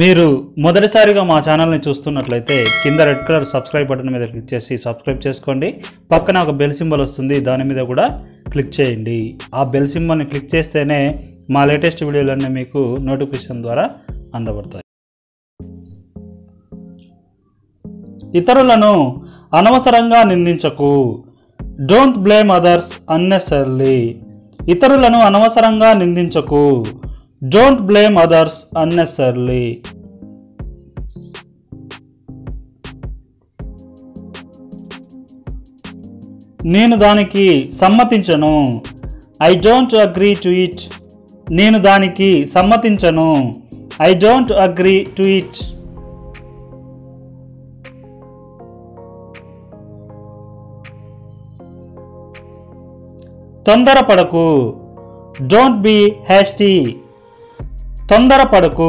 మీరు మొదటిసారిగా మా ఛానల్ని చూస్తున్నట్లయితే కింద రెడ్ కలర్ సబ్స్క్రైబ్ బటన్ మీద క్లిక్ చేసి సబ్స్క్రైబ్ చేసుకోండి. పక్కన ఒక బెల్ సింబల్ వస్తుంది దాని మీద కూడా క్లిక్ చేయండి. ఆ బెల్ సింబల్ని క్లిక్ చేస్తేనే మా లేటెస్ట్ వీడియోలన్నీ మీకు నోటిఫికేషన్ ద్వారా అందబడతాయి. ఇతరులను అనవసరంగా నిందించకు. డోంట్ బ్లేమ్ అదర్స్ అన్నెసర్లీ ఇతరులను అనవసరంగా నిందించకు. డోంట్ బ్లేమ్ అదర్స్ అన్నెసర్లీ నేను దానికి సమ్మతించను. I don't agree to it నేను దానికి సమ్మతించను. I don't agree to it తొందరపడకు. డోంట్ బీ హ్యాస్టీ తొందరపడకు.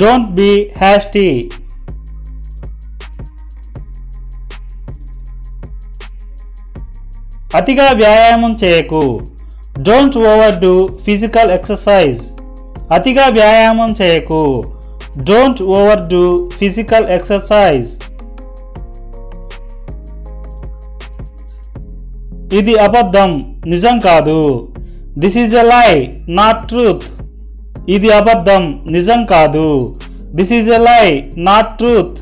డోంట్ బీ హ్యాస్టీ అతిగా వ్యాయామం చేయకు. Don't overdo physical exercise అతిగా వ్యాయామం చేయకు. Don't overdo physical exercise ఇది అబద్ధం. నిజం కాదు. దిస్ ఈజ్ ఎ లై నాట్ ట్రూత్ ఇది అబద్ధం నిజం కాదు. దిస్ ఈజ్ ఎ లై నాట్ ట్రూత్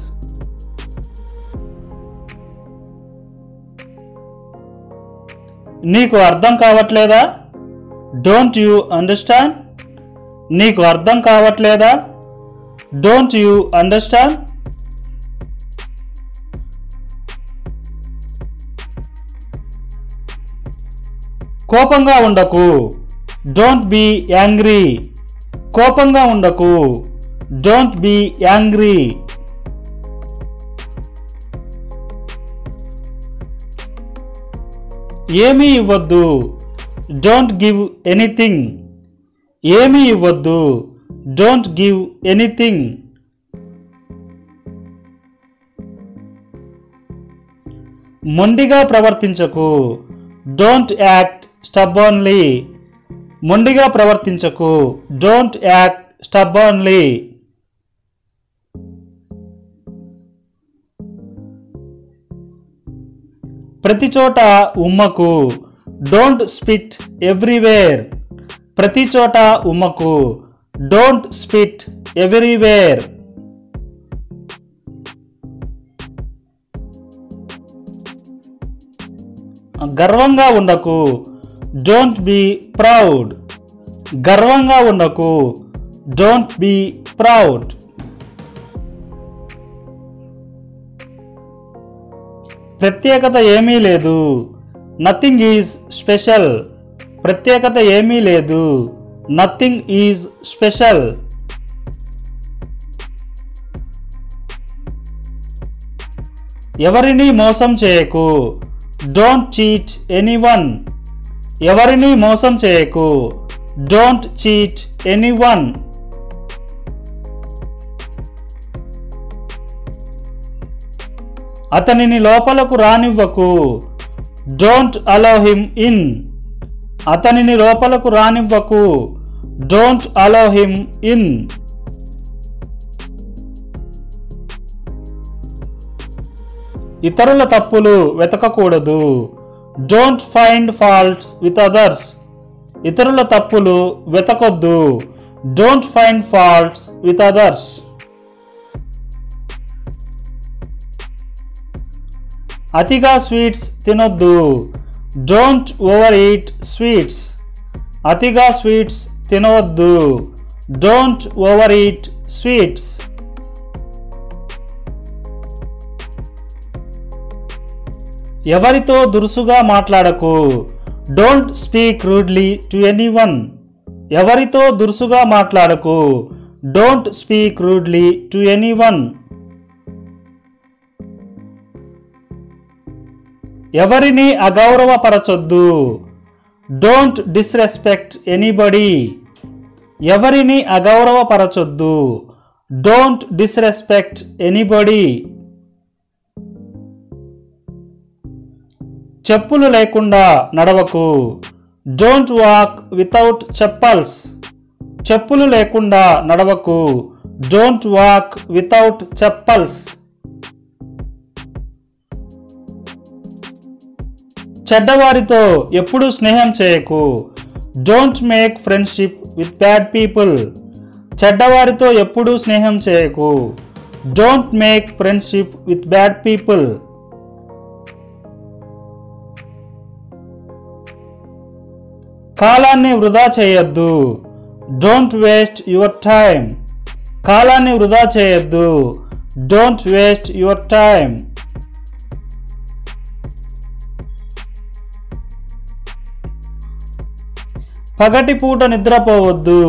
నీకు అర్థం కావట్లేదా? డోంట్ యూ అండర్స్టాండ్ నీకు అర్థం కావట్లేదా? డోంట్ యూ అండర్స్టాండ్ కోపంగా ఉండకు. డోంట్ బీ యాంగ్రీ కోపంగా ఉండకు. డోంట్ బీ యాంగ్రీ ఏమీ ఇవ్వద్దు. డోంట్ గివ్ ఎనీథింగ్ ఏమీ ఇవ్వద్దు. డోంట్ గివ్ ఎనీథింగ్ మొండిగా ప్రవర్తించకు. డోంట్ యాక్ట్ స్టబ్బర్న్లీ మొండిగా ప్రవర్తించకు. డోంట్ యాక్ట్ స్టబ్బర్న్లీ ప్రతి చోట ఉమ్మకు. డోంట్ స్పిట్ ఎవ్రీవేర్ ప్రతి చోట ఉమ్మకు. డోంట్ స్పిట్ ఎవ్రీవేర్ గర్వంగా ఉండకు. డోంట్ బీ ప్రౌడ్ గర్వంగా ఉండకు. డోంట్ బీ ప్రౌడ్ ప్రత్యేకత ఏమీ లేదు. నథింగ్ ఈజ్ స్పెషల్ ప్రత్యేకత ఏమీ లేదు. నథింగ్ ఈజ్ స్పెషల్ ఎవరిని మోసం చేయకు. డోంట్ చీట్ ఎనీవన్ ఎవరిని మోసం చేయకు. డోంట్ చీట్ ఎనీ వన్ అతనిని లోపలకు రానివ్వకు. డోంట్ అలో హిమ్ ఇన్ అతనిని లోపలకు రానివ్వకు. డోంట్ అలో హిమ్ ఇన్ ఇతరుల తప్పులు వెతకకూడదు. Don't find faults with others ఇతరుల తప్పులు వెతకొద్దు. Don't find faults with others అతిగా స్వీట్స్ తినొద్దు. డోంట్ ఓవర్ ఈట్ స్వీట్స్ అతిగా స్వీట్స్ తినవద్దు. డోంట్ ఓవర్ ఈట్ స్వీట్స్ ఎవరితో దురుసుగా మాట్లాడకు? Don't speak rudely to anyone ఎవరితో దురుసుగా మాట్లాడకు? Don't speak rudely to anyone ఎవరిని అగౌరవపరచొద్దు? డోంట్ డిస్రెస్పెక్ట్ ఎనీబడి ఎవరిని అగౌరవపరచొద్దు? డోంట్ డిస్రెస్పెక్ట్ ఎనీబడి చెప్పులు లేకుండా నడవకు. డోంట్ వాక్ వితౌట్ చెప్పల్స్ చెప్పులు లేకుండా నడవకు. డోంట్ వాక్ వితౌట్ చెప్పల్స్ చెడ్డవారితో ఎప్పుడూ స్నేహం చేయకు. Don't make friendship with bad people చెడ్డవారితో ఎప్పుడూ స్నేహం చేయకు. Don't make friendship with bad people కాలాన్ని వృధా చేయొద్దు. డోంట్ వేస్ట్ యువర్ టైం కాలాన్ని వృధా చేయొద్దు. డోంట్ వేస్ట్ యువర్ టైం పగటిపూట నిద్రపోవద్దు.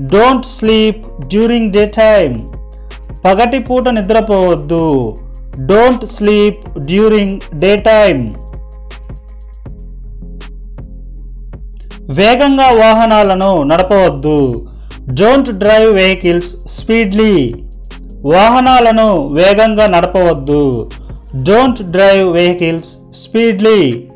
Don't sleep during day time పగటిపూట నిద్రపోవద్దు. Don't sleep during day time వేగంగా వాహనాలను నడపవద్దు. డోంట్ డ్రైవ్ వెహికల్స్ స్పీడ్లీ వాహనాలను వేగంగా నడపవద్దు. డోంట్ డ్రైవ్ వెహికల్స్ స్పీడ్లీ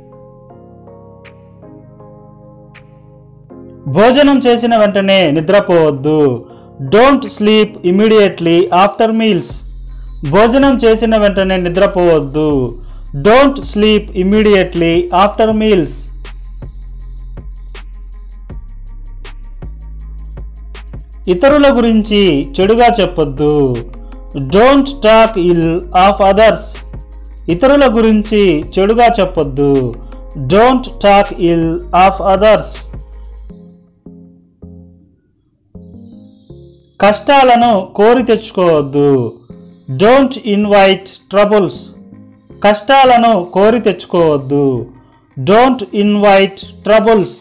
భోజనం చేసిన వెంటనే నిద్రపోవద్దు. Don't sleep immediately after meals భోజనం చేసిన వెంటనే నిద్రపోవద్దు. Don't sleep immediately after meals ఇతరుల గురించి చెడుగా చెప్పొద్దు. Don't talk ill of others ఇతరుల గురించి చెడుగా చెప్పొద్దు. Don't talk ill of others కష్టాలను కోరి తెచ్చుకోవద్దు. డోంట్ ఇన్వైట్ ట్రబుల్స్ కష్టాలను కోరి తెచ్చుకోవద్దు. డోంట్ ఇన్వైట్ ట్రబుల్స్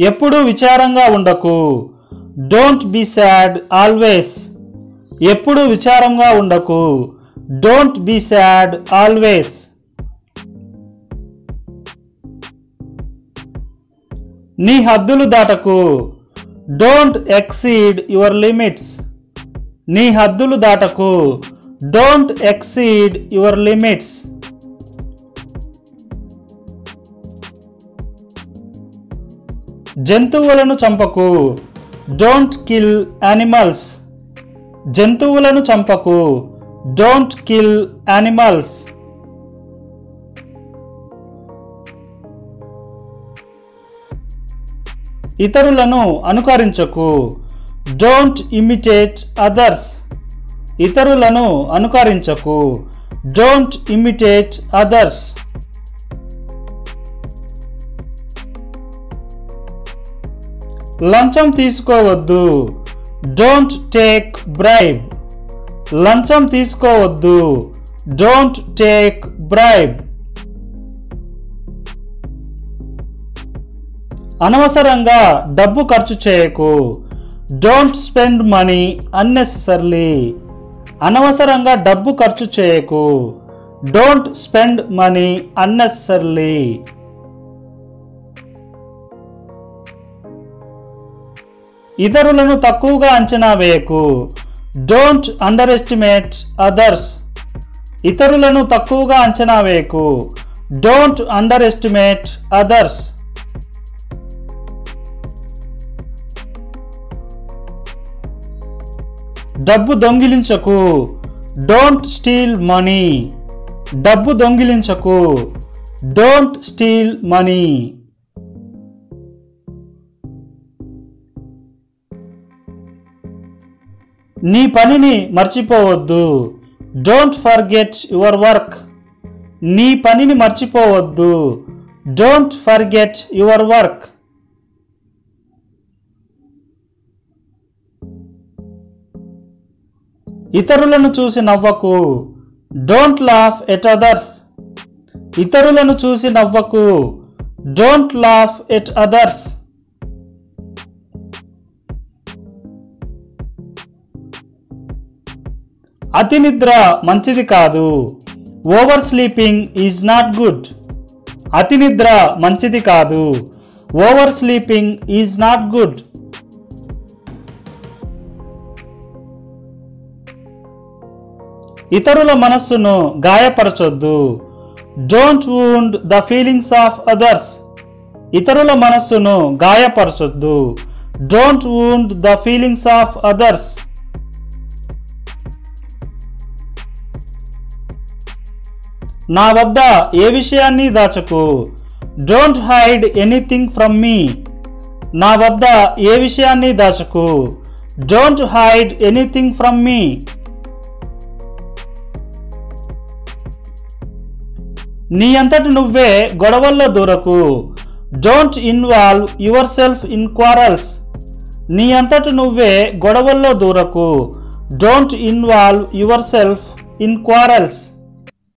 ఎప్పుడూ విచారంగా ఉండకు. డోంట్ బి సాడ్ ఆల్వేస్ ఎప్పుడూ విచారంగా ఉండకు. డోంట్ బి సాడ్ ఆల్వేస్ నీ హద్దులు దాటకు. డోంట్ ఎక్సీడ్ యువర్ లిమిట్స్ నీ హద్దులు దాటకు. డోంట్ ఎక్సీడ్ యువర్ లిమిట్స్ జంతువులను చంపకు. డోంట్ కిల్ యానిమల్స్ జంతువులను చంపకు. డోంట్ కిల్ యానిమల్స్ ఇతరులను అనుకరించకు. డోంట్ ఇమిటేట్ అదర్స్ ఇతరులను అనుకరించకు. డోంట్ ఇమిటేట్ అదర్స్ లంచం తీసుకోవద్దు. డోంట్ టేక్ బ్రైబ్ లంచం తీసుకోవద్దు. డోంట్ టేక్ బ్రైబ్ అనవసరంగా డబ్బు ఖర్చు చేయకు. డోంట్ స్పెండ్ మనీ అన్నెసెసర్లీ అనవసరంగా డబ్బు ఖర్చు చేయకు. డోంట్ స్పెండ్ మనీ అన్నెసెసర్లీ ఇతరులను తక్కువగా అంచనా వేయకు. డోంట్ అండర్ ఎస్టిమేట్ అదర్స్ ఇతరులను తక్కువగా అంచనా వేయకు. డోంట్ అండర్ ఎస్టిమేట్ అదర్స్ డబ్బు దొంగిలించకు. డోంట్ స్టీల్ మనీ డబ్బు దొంగిలించకు. డోంట్ స్టీల్ మనీ నీ పనిని మర్చిపోవద్దు. డోంట్ ఫర్గెట్ యువర్ వర్క్ నీ పనిని మర్చిపోవద్దు. డోంట్ ఫర్గెట్ యువర్ వర్క్ ఇతరులను చూసి నవ్వకు. డోంట్ లాఫ్ ఎట్ అదర్స్ ఇతరులను చూసి నవ్వకు. డోంట్ లాఫ్ ఎట్ అదర్స్ అతి నిద్ర మంచిది కాదు. Over sleeping is not good అతి నిద్ర మంచిది కాదు. Over sleeping is not good ఇతరుల మనస్సును గాయపరచొద్దు. Don't wound the feelings of others ఇతరుల మనస్సును గాయపరచొద్దు. Don't wound the feelings of others నా వద్ద ఏ విషయాన్ని దాచకు? Don't hide anything from me నా వద్ద ఏ విషయాన్ని దాచకు? Don't hide anything from me నీ అంతటి నువ్వే గొడవల్లో దూరకు. Don't involve yourself in quarrels నీ అంతటి నువ్వే గొడవల్లో దూరకు. Don't involve yourself in quarrels